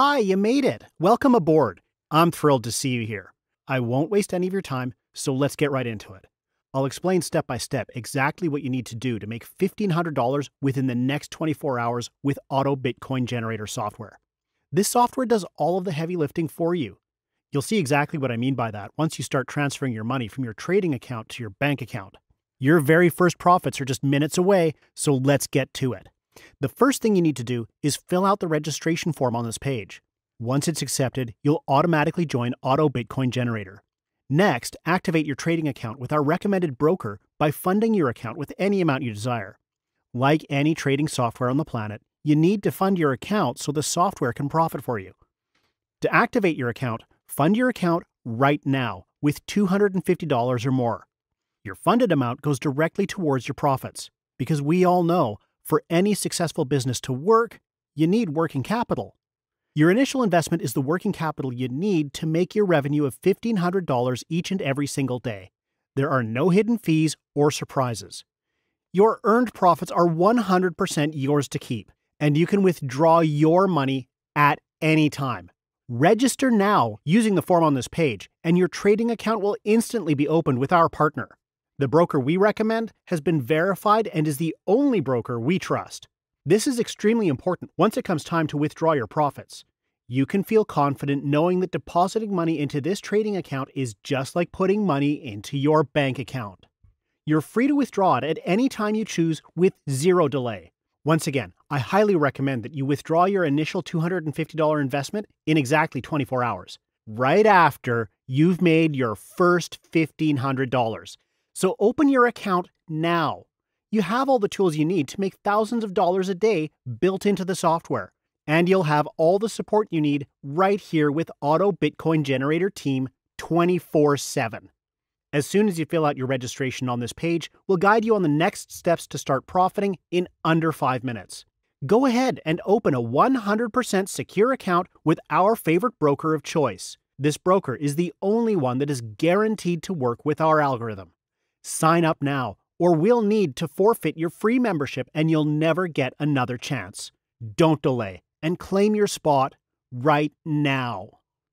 Hi, you made it. Welcome aboard. I'm thrilled to see you here. I won't waste any of your time, so let's get right into it. I'll explain step by step exactly what you need to do to make $1,500 within the next 24 hours with Auto Bitcoin Generator software. This software does all of the heavy lifting for you. You'll see exactly what I mean by that once you start transferring your money from your trading account to your bank account. Your very first profits are just minutes away, so let's get to it. The first thing you need to do is fill out the registration form on this page. Once it's accepted, you'll automatically join Auto Bitcoin Generator. Next, activate your trading account with our recommended broker by funding your account with any amount you desire. Like any trading software on the planet, you need to fund your account so the software can profit for you. To activate your account, fund your account right now with $250 or more. Your funded amount goes directly towards your profits because we all know for any successful business to work, you need working capital. Your initial investment is the working capital you need to make your revenue of $1,500 each and every single day. There are no hidden fees or surprises. Your earned profits are 100% yours to keep, and you can withdraw your money at any time. Register now using the form on this page, and your trading account will instantly be opened with our partner. The broker we recommend has been verified and is the only broker we trust. This is extremely important once it comes time to withdraw your profits. You can feel confident knowing that depositing money into this trading account is just like putting money into your bank account. You're free to withdraw it at any time you choose with zero delay. Once again, I highly recommend that you withdraw your initial $250 investment in exactly 24 hours, right after you've made your first $1,500. So open your account now. You have all the tools you need to make thousands of dollars a day built into the software. And you'll have all the support you need right here with Auto Bitcoin Generator Team 24 7. As soon as you fill out your registration on this page, we'll guide you on the next steps to start profiting in under five minutes. Go ahead and open a 100% secure account with our favorite broker of choice. This broker is the only one that is guaranteed to work with our algorithm. Sign up now, or we'll need to forfeit your free membership and you'll never get another chance. Don't delay and claim your spot right now.